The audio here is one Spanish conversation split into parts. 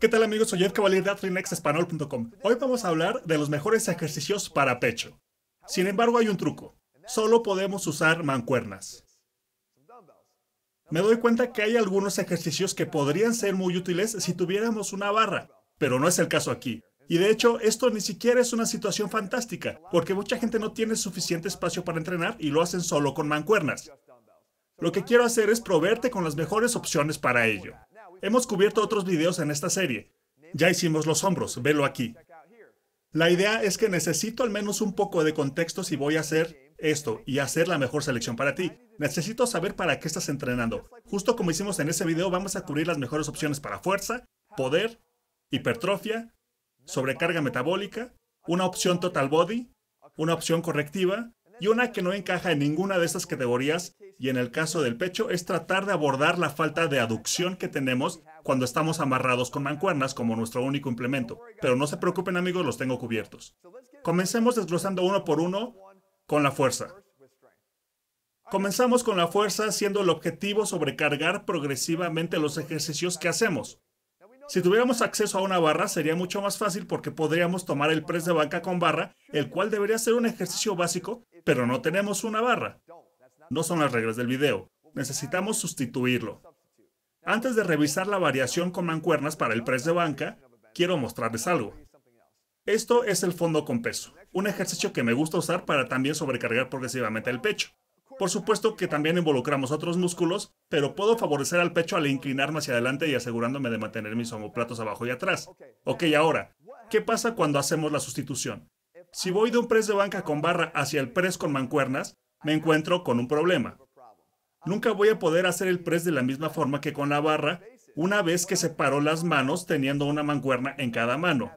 ¿Qué tal amigos? Soy Ed Cavalier de AtrinexEspanol.com. Hoy vamos a hablar de los mejores ejercicios para pecho. Sin embargo, hay un truco. Solo podemos usar mancuernas. Me doy cuenta que hay algunos ejercicios que podrían ser muy útiles si tuviéramos una barra, pero no es el caso aquí. Y de hecho, esto ni siquiera es una situación fantástica, porque mucha gente no tiene suficiente espacio para entrenar y lo hacen solo con mancuernas. Lo que quiero hacer es proveerte con las mejores opciones para ello. Hemos cubierto otros videos en esta serie. Ya hicimos los hombros, velo aquí. La idea es que necesito al menos un poco de contexto si voy a hacer esto y hacer la mejor selección para ti. Necesito saber para qué estás entrenando. Justo como hicimos en ese video, vamos a cubrir las mejores opciones para fuerza, poder, hipertrofia, sobrecarga metabólica, una opción total body, una opción correctiva y una que no encaja en ninguna de estas categorías y en el caso del pecho es tratar de abordar la falta de aducción que tenemos cuando estamos amarrados con mancuernas como nuestro único implemento. Pero no se preocupen amigos, los tengo cubiertos. Comencemos desglosando uno por uno con la fuerza. Comenzamos con la fuerza siendo el objetivo sobrecargar progresivamente los ejercicios que hacemos. Si tuviéramos acceso a una barra sería mucho más fácil porque podríamos tomar el press de banca con barra, el cual debería ser un ejercicio básico, pero no tenemos una barra. No son las reglas del video. Necesitamos sustituirlo. Antes de revisar la variación con mancuernas para el press de banca, quiero mostrarles algo. Esto es el fondo con peso, un ejercicio que me gusta usar para también sobrecargar progresivamente el pecho. Por supuesto que también involucramos otros músculos, pero puedo favorecer al pecho al inclinarme hacia adelante y asegurándome de mantener mis omoplatos abajo y atrás. Ok, ahora, ¿qué pasa cuando hacemos la sustitución? Si voy de un press de banca con barra hacia el press con mancuernas, me encuentro con un problema. Nunca voy a poder hacer el press de la misma forma que con la barra una vez que separo las manos teniendo una mancuerna en cada mano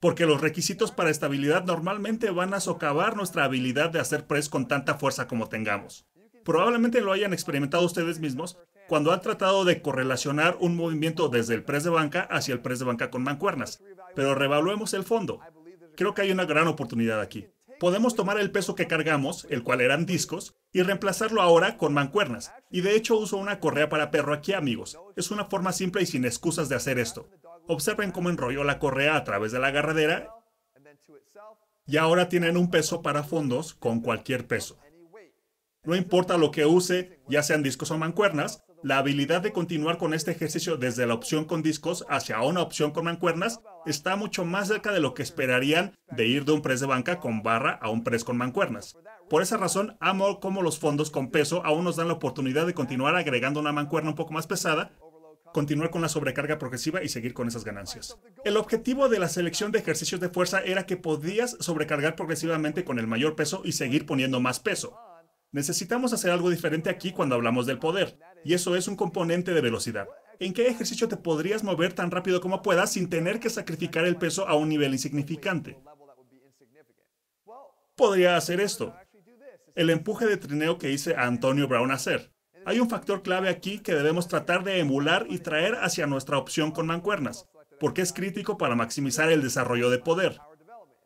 porque los requisitos para estabilidad normalmente van a socavar nuestra habilidad de hacer press con tanta fuerza como tengamos. Probablemente lo hayan experimentado ustedes mismos cuando han tratado de correlacionar un movimiento desde el press de banca hacia el press de banca con mancuernas. Pero revaluemos el fondo. Creo que hay una gran oportunidad aquí. Podemos tomar el peso que cargamos, el cual eran discos, y reemplazarlo ahora con mancuernas. Y de hecho uso una correa para perro aquí, amigos. Es una forma simple y sin excusas de hacer esto. Observen cómo enrolló la correa a través de la agarradera y ahora tienen un peso para fondos con cualquier peso. No importa lo que use, ya sean discos o mancuernas, la habilidad de continuar con este ejercicio desde la opción con discos hacia una opción con mancuernas está mucho más cerca de lo que esperarían de ir de un press de banca con barra a un press con mancuernas. Por esa razón, amo cómo los fondos con peso aún nos dan la oportunidad de continuar agregando una mancuerna un poco más pesada continuar con la sobrecarga progresiva y seguir con esas ganancias. El objetivo de la selección de ejercicios de fuerza era que podías sobrecargar progresivamente con el mayor peso y seguir poniendo más peso. Necesitamos hacer algo diferente aquí cuando hablamos del poder, y eso es un componente de velocidad. ¿En qué ejercicio te podrías mover tan rápido como puedas sin tener que sacrificar el peso a un nivel insignificante? Podría hacer esto. El empuje de trineo que hice a Antonio Brown hacer. Hay un factor clave aquí que debemos tratar de emular y traer hacia nuestra opción con mancuernas, porque es crítico para maximizar el desarrollo de poder.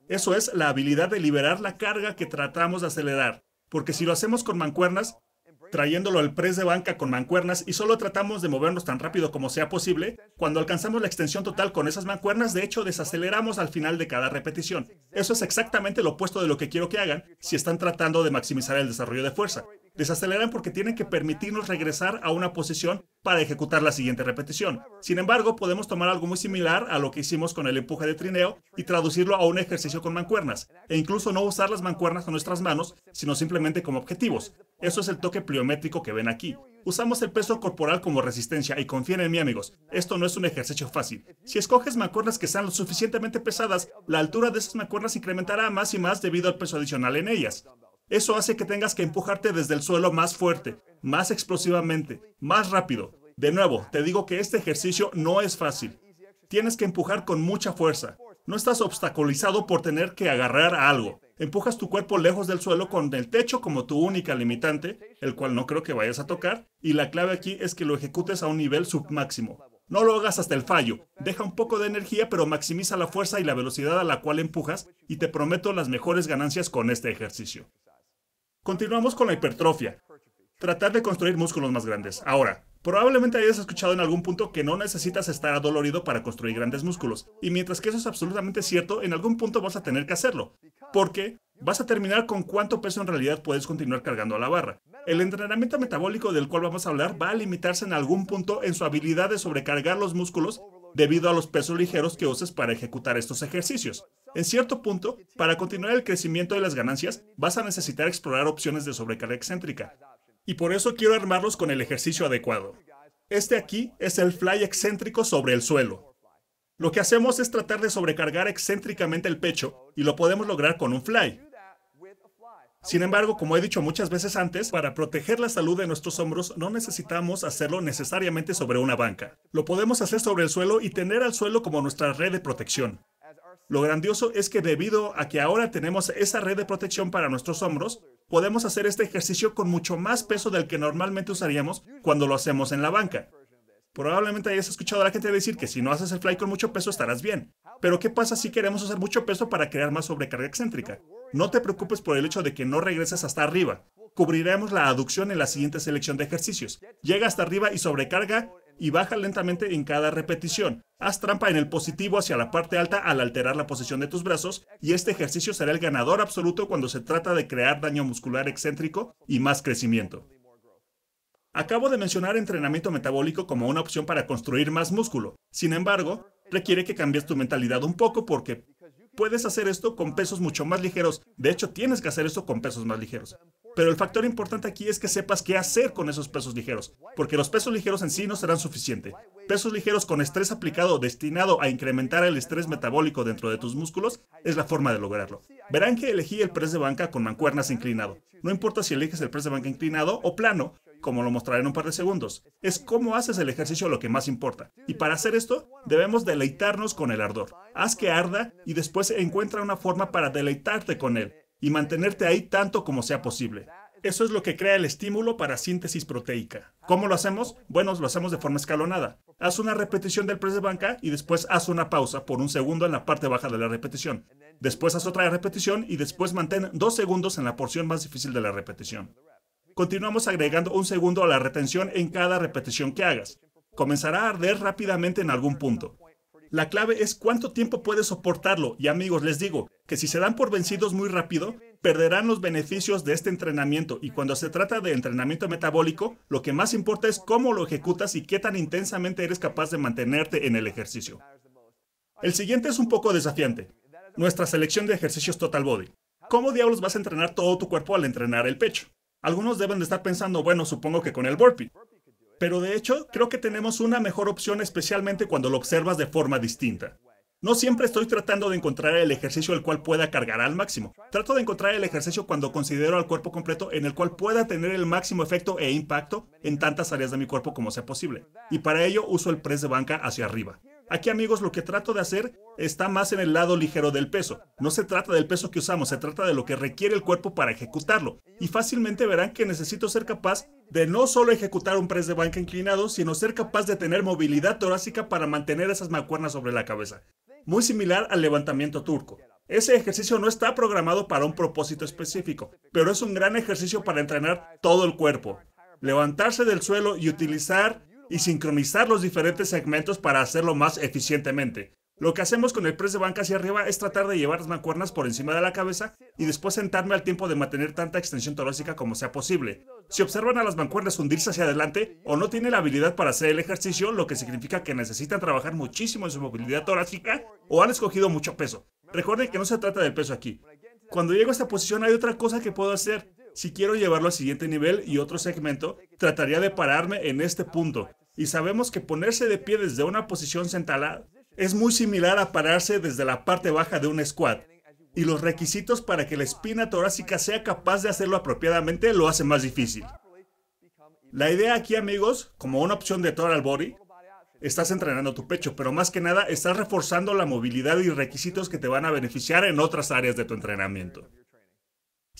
Eso es la habilidad de liberar la carga que tratamos de acelerar, porque si lo hacemos con mancuernas, trayéndolo al press de banca con mancuernas y solo tratamos de movernos tan rápido como sea posible, cuando alcanzamos la extensión total con esas mancuernas, de hecho desaceleramos al final de cada repetición. Eso es exactamente lo opuesto de lo que quiero que hagan si están tratando de maximizar el desarrollo de fuerza. Desaceleran porque tienen que permitirnos regresar a una posición para ejecutar la siguiente repetición. Sin embargo, podemos tomar algo muy similar a lo que hicimos con el empuje de trineo y traducirlo a un ejercicio con mancuernas, e incluso no usar las mancuernas con nuestras manos, sino simplemente como objetivos. Eso es el toque pliométrico que ven aquí. Usamos el peso corporal como resistencia y confíen en mí amigos, esto no es un ejercicio fácil. Si escoges mancuernas que sean lo suficientemente pesadas, la altura de esas mancuernas incrementará más y más debido al peso adicional en ellas. Eso hace que tengas que empujarte desde el suelo más fuerte, más explosivamente, más rápido. De nuevo, te digo que este ejercicio no es fácil. Tienes que empujar con mucha fuerza. No estás obstaculizado por tener que agarrar algo. Empujas tu cuerpo lejos del suelo con el techo como tu única limitante, el cual no creo que vayas a tocar, y la clave aquí es que lo ejecutes a un nivel submáximo. No lo hagas hasta el fallo. Deja un poco de energía, pero maximiza la fuerza y la velocidad a la cual empujas, y te prometo las mejores ganancias con este ejercicio. Continuamos con la hipertrofia. tratar de construir músculos más grandes. Ahora, Probablemente hayas escuchado en algún punto que no necesitas estar adolorido para construir grandes músculos. Y mientras que eso es absolutamente cierto, en algún punto vas a tener que hacerlo. Porque vas a terminar con cuánto peso en realidad puedes continuar cargando a la barra. El entrenamiento metabólico del cual vamos a hablar va a limitarse en algún punto en su habilidad de sobrecargar los músculos debido a los pesos ligeros que uses para ejecutar estos ejercicios. En cierto punto, para continuar el crecimiento de las ganancias, vas a necesitar explorar opciones de sobrecarga excéntrica. Y por eso quiero armarlos con el ejercicio adecuado. Este aquí es el fly excéntrico sobre el suelo. Lo que hacemos es tratar de sobrecargar excéntricamente el pecho y lo podemos lograr con un fly. Sin embargo, como he dicho muchas veces antes, para proteger la salud de nuestros hombros no necesitamos hacerlo necesariamente sobre una banca. Lo podemos hacer sobre el suelo y tener al suelo como nuestra red de protección. Lo grandioso es que debido a que ahora tenemos esa red de protección para nuestros hombros, podemos hacer este ejercicio con mucho más peso del que normalmente usaríamos cuando lo hacemos en la banca. Probablemente hayas escuchado a la gente decir que si no haces el fly con mucho peso estarás bien. Pero ¿qué pasa si queremos usar mucho peso para crear más sobrecarga excéntrica? No te preocupes por el hecho de que no regreses hasta arriba. Cubriremos la aducción en la siguiente selección de ejercicios. Llega hasta arriba y sobrecarga y baja lentamente en cada repetición. Haz trampa en el positivo hacia la parte alta al alterar la posición de tus brazos y este ejercicio será el ganador absoluto cuando se trata de crear daño muscular excéntrico y más crecimiento. Acabo de mencionar entrenamiento metabólico como una opción para construir más músculo. Sin embargo, requiere que cambies tu mentalidad un poco porque puedes hacer esto con pesos mucho más ligeros. De hecho, tienes que hacer esto con pesos más ligeros. Pero el factor importante aquí es que sepas qué hacer con esos pesos ligeros, porque los pesos ligeros en sí no serán suficientes. Pesos ligeros con estrés aplicado destinado a incrementar el estrés metabólico dentro de tus músculos es la forma de lograrlo. Verán que elegí el press de banca con mancuernas inclinado. No importa si eliges el press de banca inclinado o plano, como lo mostraré en un par de segundos. Es cómo haces el ejercicio lo que más importa. Y para hacer esto, debemos deleitarnos con el ardor. Haz que arda y después encuentra una forma para deleitarte con él y mantenerte ahí tanto como sea posible. Eso es lo que crea el estímulo para síntesis proteica. ¿Cómo lo hacemos? Bueno, lo hacemos de forma escalonada. Haz una repetición del press de banca y después haz una pausa por un segundo en la parte baja de la repetición. Después haz otra repetición y después mantén dos segundos en la porción más difícil de la repetición. Continuamos agregando un segundo a la retención en cada repetición que hagas. Comenzará a arder rápidamente en algún punto. La clave es cuánto tiempo puedes soportarlo y amigos, les digo que si se dan por vencidos muy rápido, perderán los beneficios de este entrenamiento y cuando se trata de entrenamiento metabólico, lo que más importa es cómo lo ejecutas y qué tan intensamente eres capaz de mantenerte en el ejercicio. El siguiente es un poco desafiante. Nuestra selección de ejercicios Total Body. ¿Cómo diablos vas a entrenar todo tu cuerpo al entrenar el pecho? Algunos deben de estar pensando, bueno, supongo que con el burpee. Pero de hecho, creo que tenemos una mejor opción especialmente cuando lo observas de forma distinta. No siempre estoy tratando de encontrar el ejercicio el cual pueda cargar al máximo. Trato de encontrar el ejercicio cuando considero al cuerpo completo en el cual pueda tener el máximo efecto e impacto en tantas áreas de mi cuerpo como sea posible. Y para ello uso el press de banca hacia arriba. Aquí amigos lo que trato de hacer está más en el lado ligero del peso. No se trata del peso que usamos, se trata de lo que requiere el cuerpo para ejecutarlo. Y fácilmente verán que necesito ser capaz de no solo ejecutar un press de banca inclinado, sino ser capaz de tener movilidad torácica para mantener esas mancuernas sobre la cabeza. Muy similar al levantamiento turco. Ese ejercicio no está programado para un propósito específico, pero es un gran ejercicio para entrenar todo el cuerpo. Levantarse del suelo y utilizar y sincronizar los diferentes segmentos para hacerlo más eficientemente. Lo que hacemos con el press de banca hacia arriba es tratar de llevar las mancuernas por encima de la cabeza y después sentarme al tiempo de mantener tanta extensión torácica como sea posible. Si observan a las mancuernas hundirse hacia adelante o no tienen la habilidad para hacer el ejercicio, lo que significa que necesitan trabajar muchísimo en su movilidad torácica o han escogido mucho peso. Recuerden que no se trata del peso aquí. Cuando llego a esta posición hay otra cosa que puedo hacer. Si quiero llevarlo al siguiente nivel y otro segmento, trataría de pararme en este punto y sabemos que ponerse de pie desde una posición sentada es muy similar a pararse desde la parte baja de un squat. Y los requisitos para que la espina torácica sea capaz de hacerlo apropiadamente lo hace más difícil. La idea aquí, amigos, como una opción de total body, estás entrenando tu pecho, pero más que nada estás reforzando la movilidad y requisitos que te van a beneficiar en otras áreas de tu entrenamiento.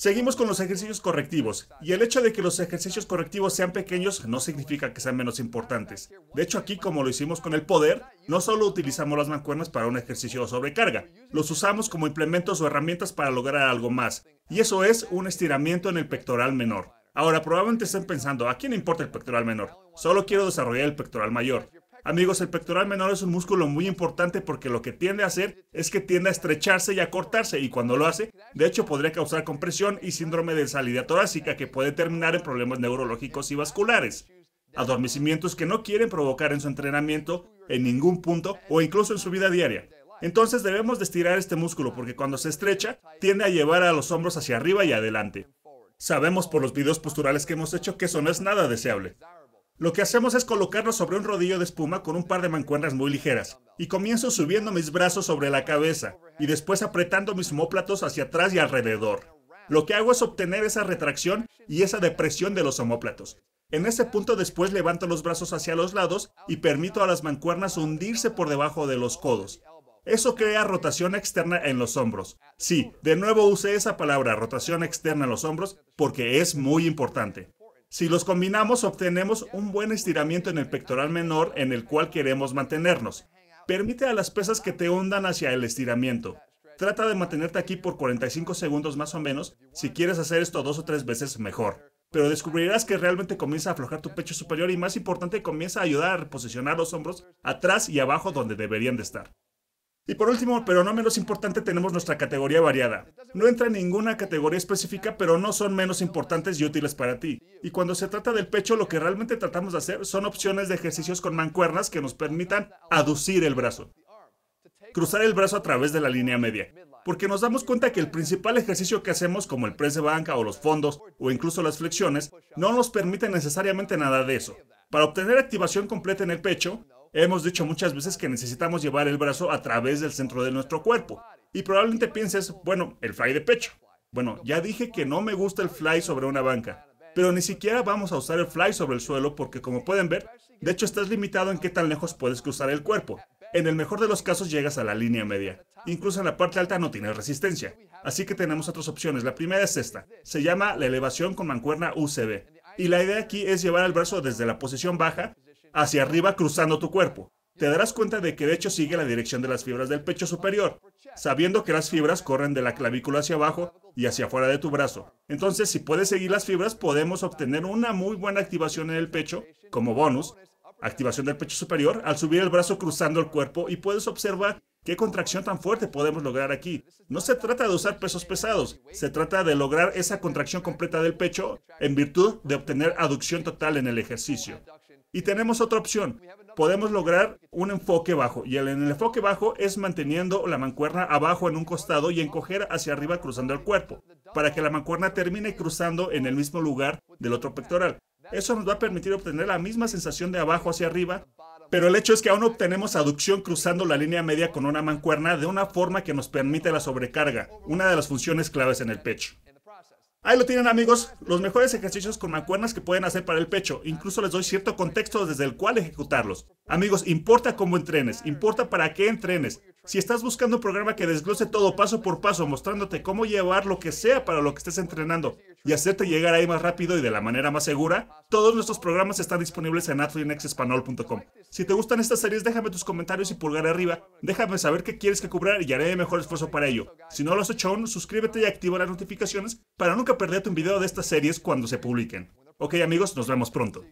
Seguimos con los ejercicios correctivos, y el hecho de que los ejercicios correctivos sean pequeños no significa que sean menos importantes. De hecho, aquí, como lo hicimos con el poder, no solo utilizamos las mancuernas para un ejercicio de sobrecarga, los usamos como implementos o herramientas para lograr algo más, y eso es un estiramiento en el pectoral menor. Ahora, probablemente estén pensando, ¿a quién importa el pectoral menor? Solo quiero desarrollar el pectoral mayor. Amigos, el pectoral menor es un músculo muy importante porque lo que tiende a hacer es que tiende a estrecharse y a cortarse y cuando lo hace, de hecho podría causar compresión y síndrome de salida torácica que puede terminar en problemas neurológicos y vasculares. Adormecimientos que no quieren provocar en su entrenamiento en ningún punto o incluso en su vida diaria. Entonces debemos de este músculo porque cuando se estrecha tiende a llevar a los hombros hacia arriba y adelante. Sabemos por los videos posturales que hemos hecho que eso no es nada deseable. Lo que hacemos es colocarnos sobre un rodillo de espuma con un par de mancuernas muy ligeras. Y comienzo subiendo mis brazos sobre la cabeza y después apretando mis homóplatos hacia atrás y alrededor. Lo que hago es obtener esa retracción y esa depresión de los homóplatos. En ese punto después levanto los brazos hacia los lados y permito a las mancuernas hundirse por debajo de los codos. Eso crea rotación externa en los hombros. Sí, de nuevo usé esa palabra, rotación externa en los hombros, porque es muy importante. Si los combinamos, obtenemos un buen estiramiento en el pectoral menor en el cual queremos mantenernos. Permite a las pesas que te hundan hacia el estiramiento. Trata de mantenerte aquí por 45 segundos más o menos. Si quieres hacer esto dos o tres veces, mejor. Pero descubrirás que realmente comienza a aflojar tu pecho superior y más importante, comienza a ayudar a reposicionar los hombros atrás y abajo donde deberían de estar. Y por último, pero no menos importante, tenemos nuestra categoría variada. No entra en ninguna categoría específica, pero no son menos importantes y útiles para ti. Y cuando se trata del pecho, lo que realmente tratamos de hacer son opciones de ejercicios con mancuernas que nos permitan aducir el brazo. Cruzar el brazo a través de la línea media. Porque nos damos cuenta que el principal ejercicio que hacemos, como el press de banca o los fondos o incluso las flexiones, no nos permite necesariamente nada de eso. Para obtener activación completa en el pecho, Hemos dicho muchas veces que necesitamos llevar el brazo a través del centro de nuestro cuerpo. Y probablemente pienses, bueno, el fly de pecho. Bueno, ya dije que no me gusta el fly sobre una banca. Pero ni siquiera vamos a usar el fly sobre el suelo porque como pueden ver, de hecho estás limitado en qué tan lejos puedes cruzar el cuerpo. En el mejor de los casos llegas a la línea media. Incluso en la parte alta no tienes resistencia. Así que tenemos otras opciones. La primera es esta. Se llama la elevación con mancuerna UCB. Y la idea aquí es llevar el brazo desde la posición baja hacia arriba cruzando tu cuerpo. Te darás cuenta de que de hecho sigue la dirección de las fibras del pecho superior, sabiendo que las fibras corren de la clavícula hacia abajo y hacia afuera de tu brazo. Entonces, si puedes seguir las fibras, podemos obtener una muy buena activación en el pecho, como bonus, activación del pecho superior, al subir el brazo cruzando el cuerpo y puedes observar qué contracción tan fuerte podemos lograr aquí. No se trata de usar pesos pesados, se trata de lograr esa contracción completa del pecho en virtud de obtener aducción total en el ejercicio. Y tenemos otra opción. Podemos lograr un enfoque bajo. Y el, enfoque bajo es manteniendo la mancuerna abajo en un costado y encoger hacia arriba cruzando el cuerpo, para que la mancuerna termine cruzando en el mismo lugar del otro pectoral. Eso nos va a permitir obtener la misma sensación de abajo hacia arriba, pero el hecho es que aún obtenemos aducción cruzando la línea media con una mancuerna de una forma que nos permite la sobrecarga, una de las funciones claves en el pecho. Ahí lo tienen amigos, los mejores ejercicios con mancuernas que pueden hacer para el pecho. Incluso les doy cierto contexto desde el cual ejecutarlos. Amigos, importa cómo entrenes, importa para qué entrenes. Si estás buscando un programa que desglose todo paso por paso, mostrándote cómo llevar lo que sea para lo que estés entrenando y hacerte llegar ahí más rápido y de la manera más segura, todos nuestros programas están disponibles en atlinexespanol.com. Si te gustan estas series, déjame tus comentarios y pulgar arriba. Déjame saber qué quieres que cubra y haré mi mejor esfuerzo para ello. Si no lo has hecho aún, suscríbete y activa las notificaciones para nunca perderte un video de estas series cuando se publiquen. Ok amigos, nos vemos pronto.